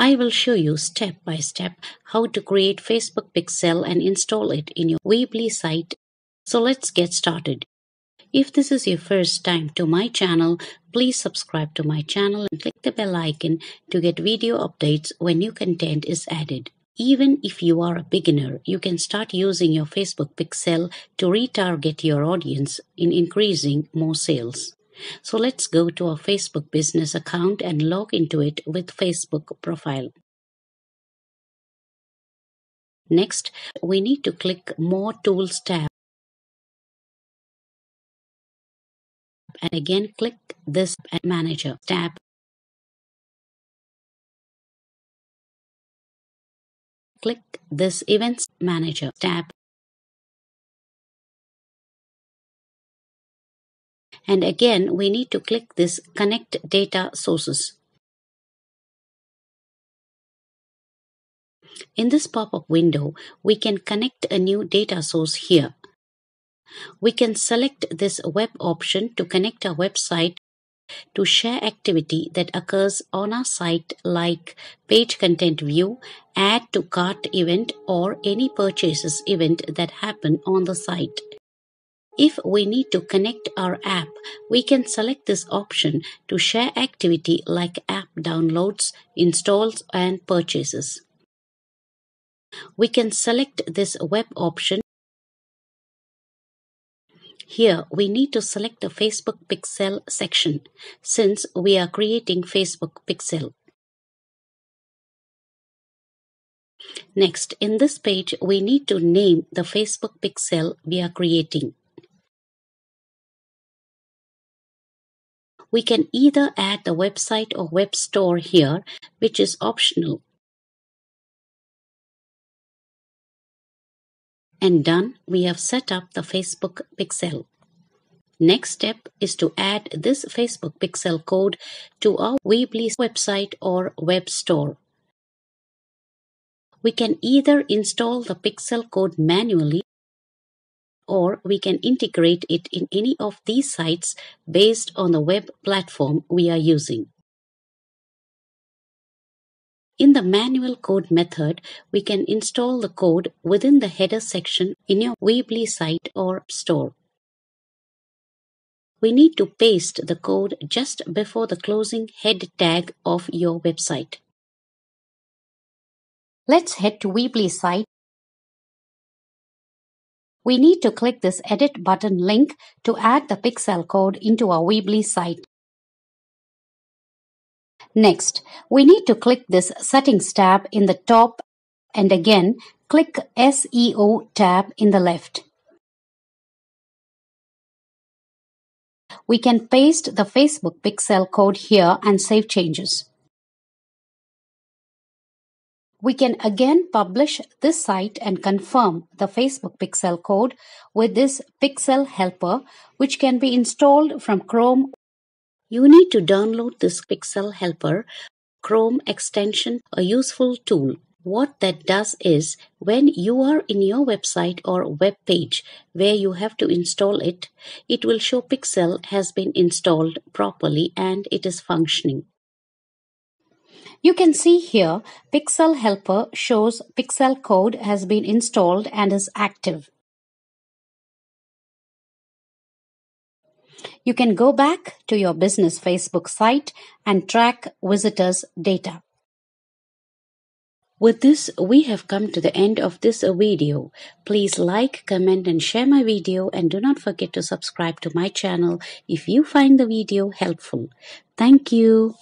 I will show you step by step how to create Facebook Pixel and install it in your Weebly site. So let's get started. If this is your first time to my channel, please subscribe to my channel and click the bell icon to get video updates when new content is added. Even if you are a beginner, you can start using your Facebook Pixel to retarget your audience in increasing more sales. So let's go to our Facebook business account and log into it with Facebook profile. Next, we need to click More Tools tab and again click this Manager tab. Click this Events Manager tab. And again, we need to click this Connect Data Sources. In this pop-up window, we can connect a new data source here. We can select this web option to connect our website to share activity that occurs on our site like page content view, add to cart event or any purchases event that happen on the site. If we need to connect our app, we can select this option to share activity like app downloads, installs and purchases. We can select this web option here we need to select the Facebook Pixel section since we are creating Facebook Pixel. Next, in this page, we need to name the Facebook Pixel we are creating. We can either add the website or web store here, which is optional. And done, we have set up the Facebook pixel. Next step is to add this Facebook pixel code to our Weebly website or web store. We can either install the pixel code manually or we can integrate it in any of these sites based on the web platform we are using. In the manual code method, we can install the code within the header section in your Weebly site or store. We need to paste the code just before the closing head tag of your website. Let's head to Weebly site. We need to click this edit button link to add the pixel code into our Weebly site. Next, we need to click this Settings tab in the top and again click SEO tab in the left. We can paste the Facebook pixel code here and save changes. We can again publish this site and confirm the Facebook pixel code with this pixel helper which can be installed from Chrome you need to download this Pixel Helper Chrome extension, a useful tool. What that does is when you are in your website or web page where you have to install it, it will show Pixel has been installed properly and it is functioning. You can see here Pixel Helper shows Pixel code has been installed and is active. You can go back to your business Facebook site and track visitors data. With this, we have come to the end of this video. Please like, comment and share my video and do not forget to subscribe to my channel if you find the video helpful. Thank you.